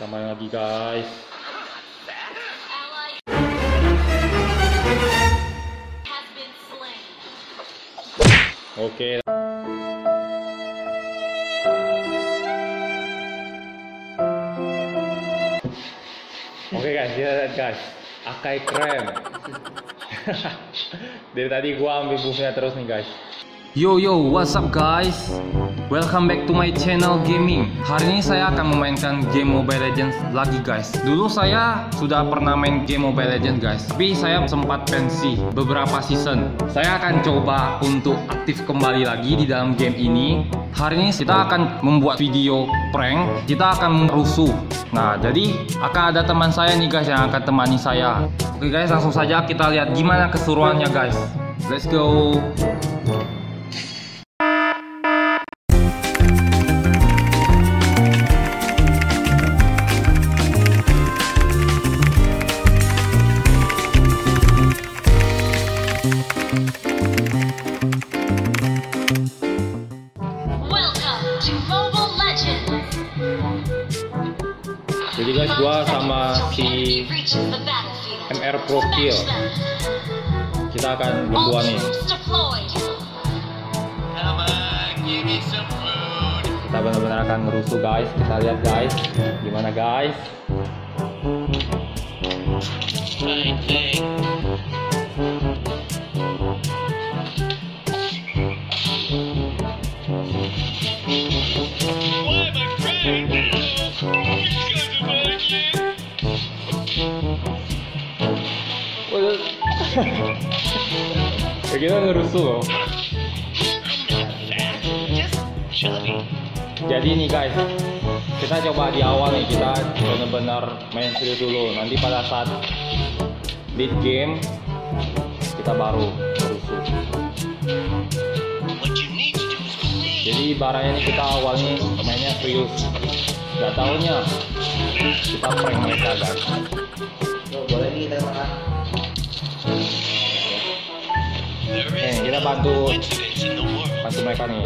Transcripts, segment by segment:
Kita main lagi guys. Been slain. Oke. Oke guys, lihat guys. Akai krem. Dari tadi gua ambil buffnya terus nih guys. Yo yo, what's up guys? Welcome back to my channel gaming. Hari ini saya akan memainkan game Mobile Legends lagi guys. Dulu saya sudah pernah main game Mobile Legends guys, tapi saya sempat pensi beberapa season. Saya akan coba untuk aktif kembali lagi di dalam game ini. Hari ini kita akan membuat video prank. Kita akan merusuh. Nah, jadi akan ada teman saya nih guys yang akan temani saya. Oke guys, langsung saja kita lihat gimana keseruannya guys. Let's go. Jadi guys, gua sama si. MR Pro Kill. Kita akan berdua nih. Kita benar-benar akan ngerusuh guys. Kita lihat guys, gimana guys. Ya kita ngerusuh loh. Jadi nih guys, kita coba di awal nih kita benar-benar main serius dulu. Nanti pada saat lead game kita baru merusuh. Jadi ibaratnya nih kita awalnya mainnya serius. Gak taunya kita prank mereka guys. boleh nih kita makan Nih kita bantu bantu mereka nih.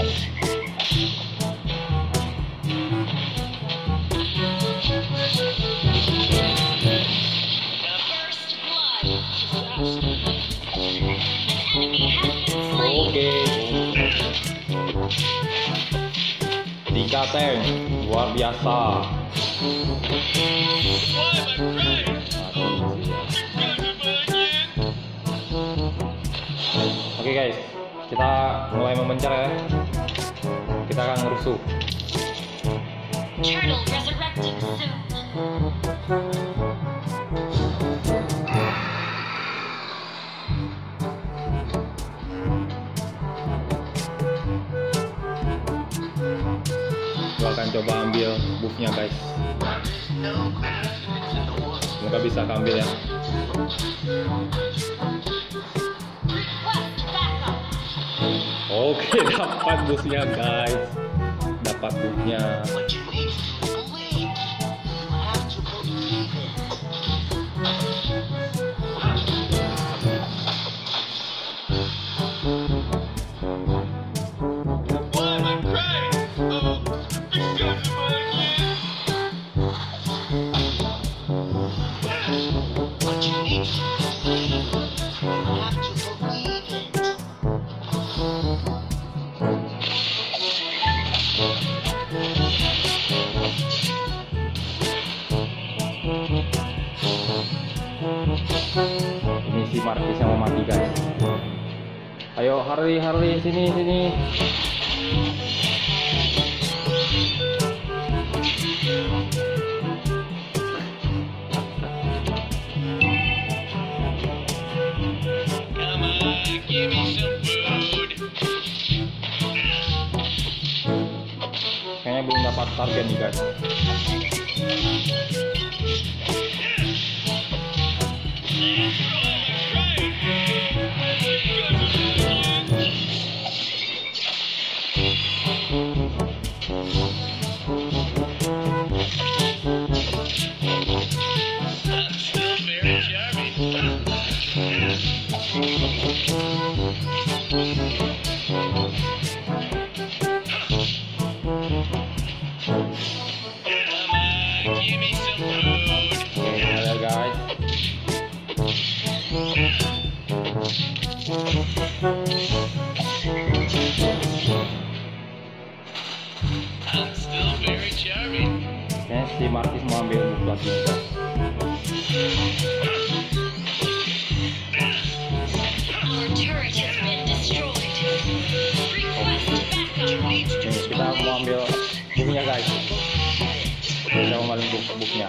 Oke. Tiga luar biasa. Guys, kita mulai memencar ya. Kita akan ngerusuh. Turtle resurrecting soon. Gua akan coba ambil buffnya guys. Semoga bisa ambil ya. Oke, dapat buffnya guys. Dapat buffnya. Marquisnya mau mati guys ayo Harley Harley sini sini kayaknya belum dapat target nih guys Yeah. Mm-hmm. si Martis mau ambil buka tingkat kita mau ambil buknya guys. Kita mau ambil buk buknya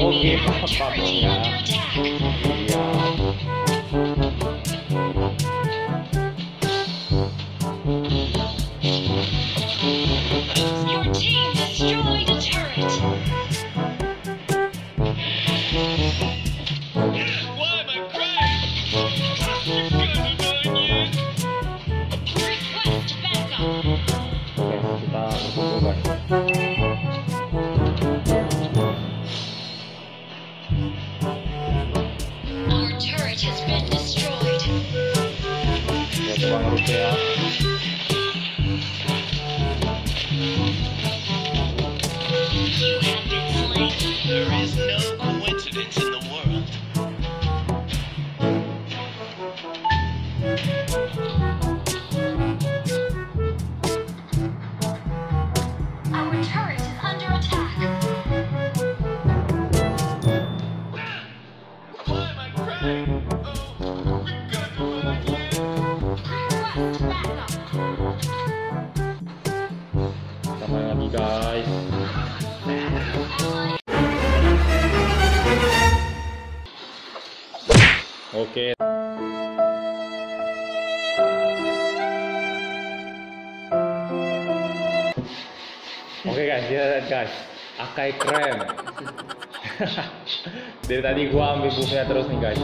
oke okay, apa Oke. Oke guys, lihat guys, Akai keren. Dari tadi gua ambil bukunya terus nih guys.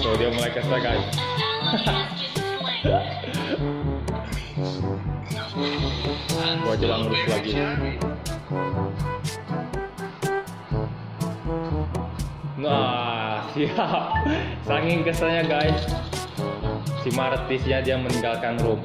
So dia mulai kesel guys. gua coba ngurus lagi. Nah, siap saking kesannya guys. Si martisnya dia meninggalkan room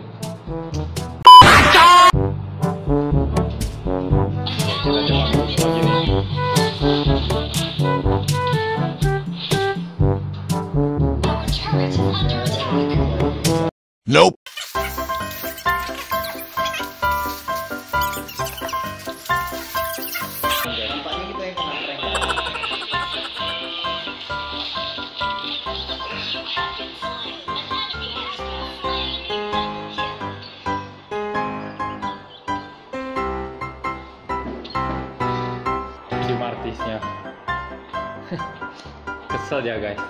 artisnya. Kesel ya guys.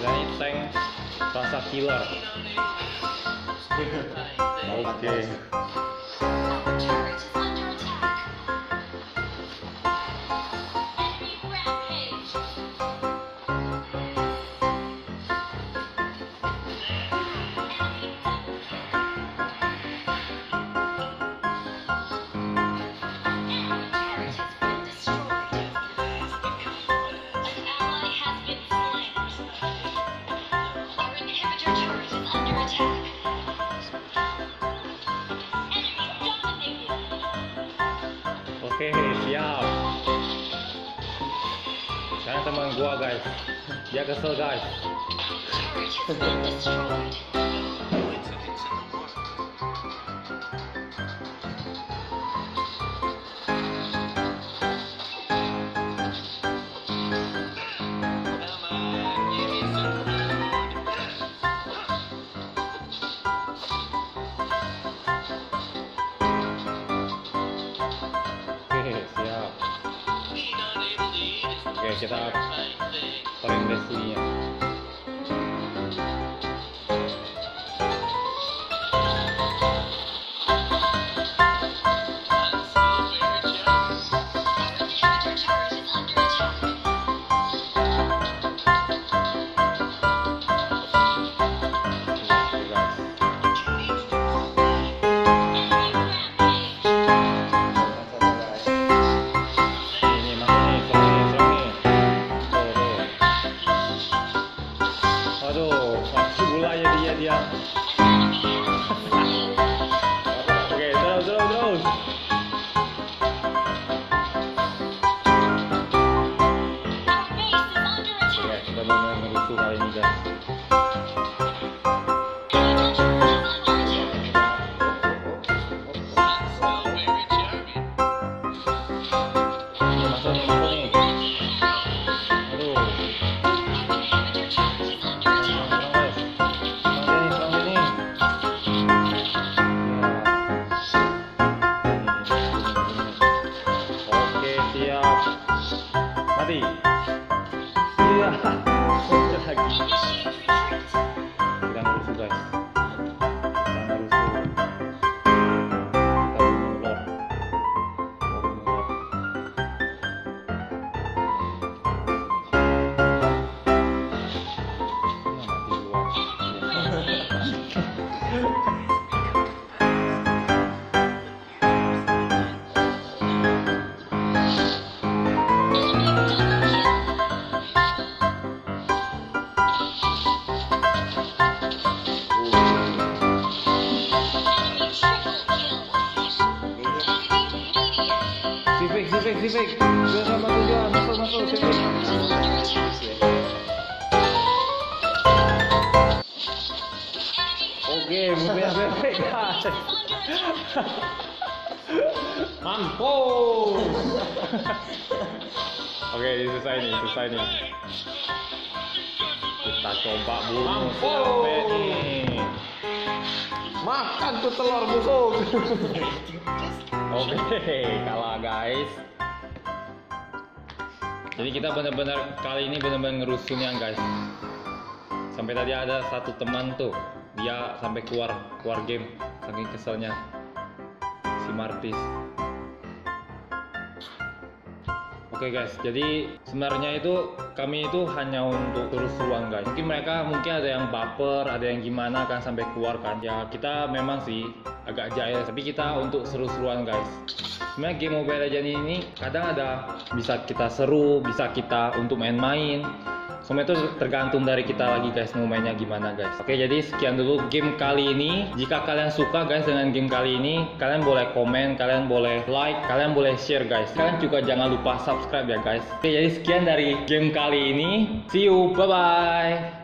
Ini tank. Rasa killer. Oke. Okay. teman gua guys. Dia kesel guys. 给大家放一个声音。Udah lagi. Dia nggak masuk masuk, attack. Oke. Under attack. Mampus. Oke, ini selesai nih, selesai nih. Kita coba bunuh nih. Makan tuh telur busuk. Oke, kalah guys. Jadi kita benar-benar kali ini benar-benar ngerusuhnya guys. Sampai tadi ada satu teman tuh, dia sampai keluar keluar game saking keselnya si Martis. Oke guys, jadi sebenarnya itu kami itu hanya untuk terus ruang guys. Mungkin mereka mungkin ada yang baper, ada yang gimana kan sampai keluar kan. Ya kita memang sih agak jahil, tapi kita untuk seru-seruan guys. Sebenarnya game Mobile Legends ini kadang ada bisa kita seru, bisa kita untuk main-main. Semua itu tergantung dari kita lagi guys mau mainnya gimana guys. Oke jadi sekian dulu game kali ini. Jika kalian suka guys dengan game kali ini, kalian boleh komen, kalian boleh like, kalian boleh share guys. Kalian juga jangan lupa subscribe ya guys. Oke jadi sekian dari game kali ini. See you, bye bye.